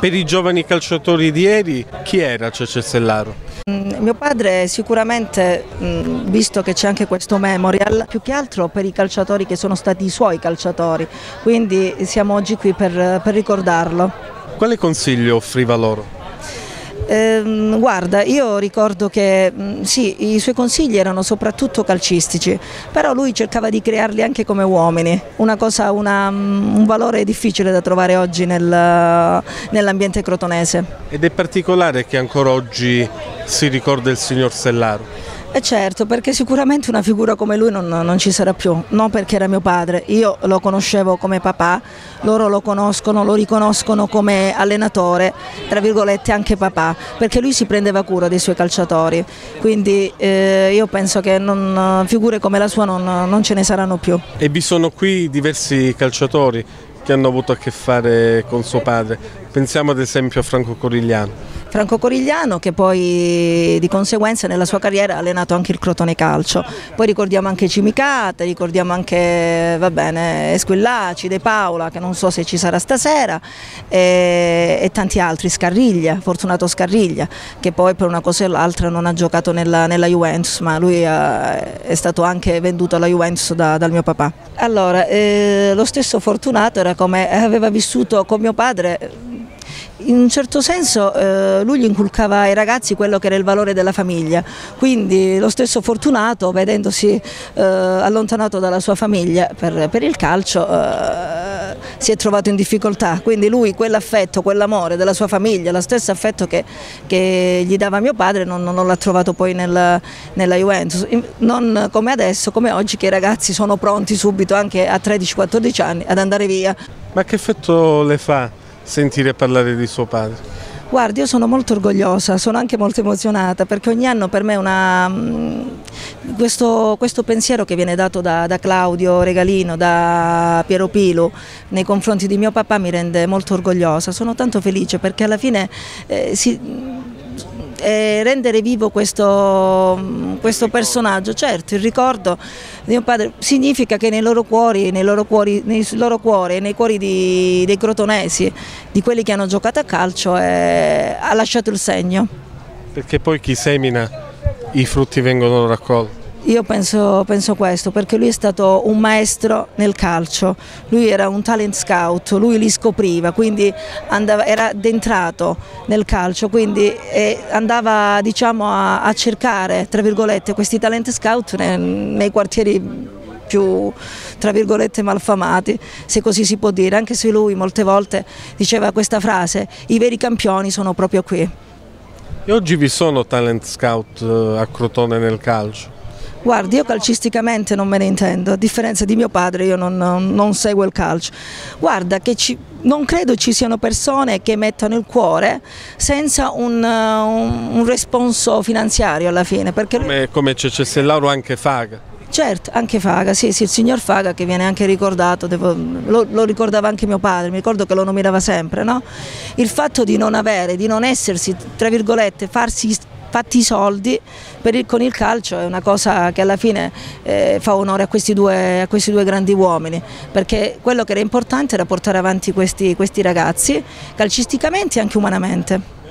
Per i giovani calciatori di ieri, chi era Cece Sellaro? Mm, mio padre sicuramente, mm, visto che c'è anche questo memorial, più che altro per i calciatori che sono stati i suoi calciatori, quindi siamo oggi qui per, per ricordarlo. Quale consiglio offriva loro? Eh, guarda, io ricordo che mm, sì, i suoi consigli erano soprattutto calcistici, però lui cercava di crearli anche come uomini, una cosa, una, mm, un valore difficile da trovare oggi nel, nell'ambiente crotonese. Ed è particolare che ancora oggi si ricorda il signor Sellaro? Eh certo, perché sicuramente una figura come lui non, non, ci sarà più, non perché era mio padre, io lo conoscevo come papà, loro lo conoscono, lo riconoscono come allenatore, tra virgolette anche papà, perché lui si prendeva cura dei suoi calciatori, quindi eh, io penso che non, figure come la sua non, non ce ne saranno più. E vi sono qui diversi calciatori che hanno avuto a che fare con suo padre, pensiamo ad esempio a Franco Corigliano. Franco Corigliano che poi di conseguenza nella sua carriera ha allenato anche il Crotone Calcio. Poi ricordiamo anche Cimicata, ricordiamo anche va bene, Esquillaci, De Paola che non so se ci sarà stasera e, e tanti altri, Scarriglia, Fortunato Scarriglia che poi per una cosa o l'altra non ha giocato nella, nella Juventus ma lui ha, è stato anche venduto alla Juventus da, dal mio papà. Allora, eh, lo stesso Fortunato era come aveva vissuto con mio padre in un certo senso eh, lui gli inculcava ai ragazzi quello che era il valore della famiglia, quindi lo stesso Fortunato vedendosi eh, allontanato dalla sua famiglia per, per il calcio eh, si è trovato in difficoltà, quindi lui quell'affetto, quell'amore della sua famiglia, lo stesso affetto che, che gli dava mio padre non, non l'ha trovato poi nel, nella Juventus, non come adesso, come oggi che i ragazzi sono pronti subito anche a 13-14 anni ad andare via. Ma che effetto le fa sentire parlare di suo padre? Guardi, io sono molto orgogliosa, sono anche molto emozionata perché ogni anno per me una, mm, questo, questo, pensiero che viene dato da, da, Claudio Regalino, da Piero Pilu nei confronti di mio papà mi rende molto orgogliosa, sono tanto felice perché alla fine eh, si, e rendere vivo questo, questo personaggio. Certo, il ricordo di mio padre significa che nei loro cuori, nei loro cuori, nei loro cuori, nei cuori di, dei crotonesi, di quelli che hanno giocato a calcio, è, ha lasciato il segno. Perché poi chi semina i frutti vengono raccolti. Io penso, penso, questo, perché lui è stato un maestro nel calcio, lui era un talent scout, lui li scopriva, quindi andava, era addentrato nel calcio, quindi andava diciamo, a, a, cercare questi talent scout nei, nei quartieri più tra virgolette malfamati, se così si può dire, anche se lui molte volte diceva questa frase, i veri campioni sono proprio qui. E oggi vi sono talent scout eh, a Crotone nel calcio? Guardi, io calcisticamente non me ne intendo, a differenza di mio padre io non, non seguo il calcio. Guarda che ci, non credo ci siano persone che mettano il cuore senza un, un, un responso finanziario alla fine. Perché come, come c'è Lauro anche Faga. Certo, anche Faga, sì, sì, il signor Faga che viene anche ricordato, devo, lo, lo, ricordava anche mio padre, mi ricordo che lo nominava sempre, no? Il fatto di non avere, di non essersi, tra virgolette, farsi fatti i soldi il, con il calcio è una cosa che alla fine eh, fa onore a questi, due, a questi, due, grandi uomini, perché quello che era importante era portare avanti questi, questi ragazzi calcisticamente e anche umanamente.